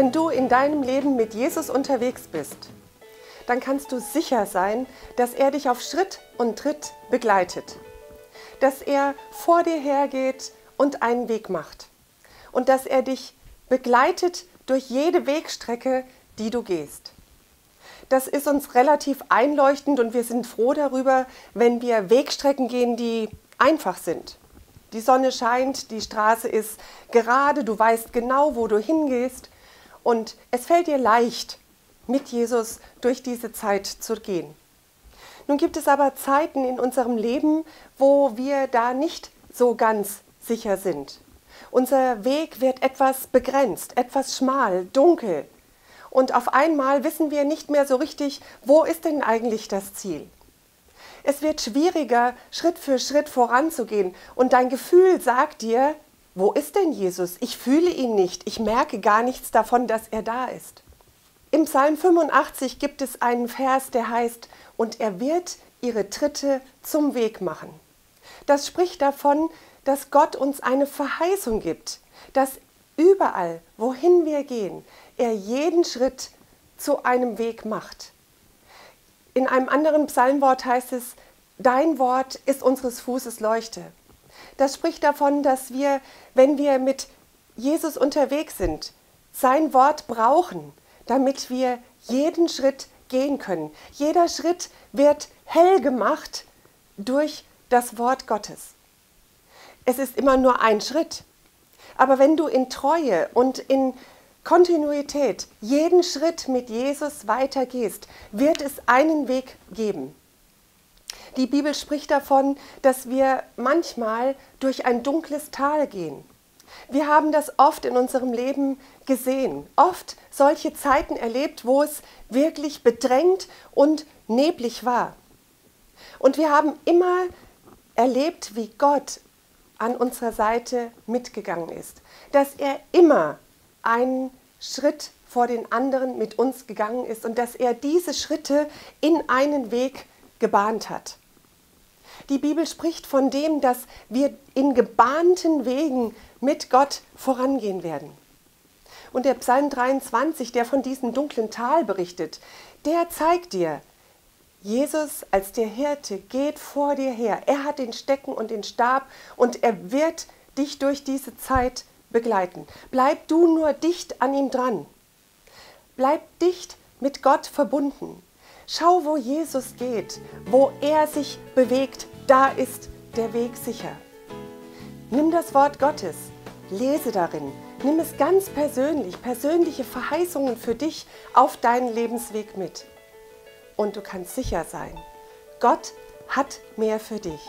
Wenn du in deinem Leben mit Jesus unterwegs bist, dann kannst du sicher sein, dass er dich auf Schritt und Tritt begleitet. Dass er vor dir hergeht und einen Weg macht. Und dass er dich begleitet durch jede Wegstrecke, die du gehst. Das ist uns relativ einleuchtend und wir sind froh darüber, wenn wir Wegstrecken gehen, die einfach sind. Die Sonne scheint, die Straße ist gerade, du weißt genau, wo du hingehst und es fällt dir leicht, mit Jesus durch diese Zeit zu gehen. Nun gibt es aber Zeiten in unserem Leben, wo wir da nicht so ganz sicher sind. Unser Weg wird etwas begrenzt, etwas schmal, dunkel. Und auf einmal wissen wir nicht mehr so richtig, wo ist denn eigentlich das Ziel? Es wird schwieriger, Schritt für Schritt voranzugehen. Und dein Gefühl sagt dir, wo ist denn Jesus? Ich fühle ihn nicht. Ich merke gar nichts davon, dass er da ist. Im Psalm 85 gibt es einen Vers, der heißt, und er wird ihre Tritte zum Weg machen. Das spricht davon, dass Gott uns eine Verheißung gibt, dass überall, wohin wir gehen, er jeden Schritt zu einem Weg macht. In einem anderen Psalmwort heißt es, Dein Wort ist unseres Fußes Leuchte. Das spricht davon, dass wir, wenn wir mit Jesus unterwegs sind, sein Wort brauchen, damit wir jeden Schritt gehen können. Jeder Schritt wird hell gemacht durch das Wort Gottes. Es ist immer nur ein Schritt. Aber wenn du in Treue und in Kontinuität jeden Schritt mit Jesus weitergehst, wird es einen Weg geben. Die Bibel spricht davon, dass wir manchmal durch ein dunkles Tal gehen. Wir haben das oft in unserem Leben gesehen, oft solche Zeiten erlebt, wo es wirklich bedrängt und neblig war. Und wir haben immer erlebt, wie Gott an unserer Seite mitgegangen ist, dass er immer einen Schritt vor den anderen mit uns gegangen ist und dass er diese Schritte in einen Weg gebahnt hat. Die Bibel spricht von dem, dass wir in gebahnten Wegen mit Gott vorangehen werden. Und der Psalm 23, der von diesem dunklen Tal berichtet, der zeigt dir, Jesus als der Hirte geht vor dir her. Er hat den Stecken und den Stab und er wird dich durch diese Zeit begleiten. Bleib du nur dicht an ihm dran. Bleib dicht mit Gott verbunden. Schau, wo Jesus geht, wo er sich bewegt, da ist der Weg sicher. Nimm das Wort Gottes, lese darin, nimm es ganz persönlich, persönliche Verheißungen für dich auf deinen Lebensweg mit. Und du kannst sicher sein, Gott hat mehr für dich.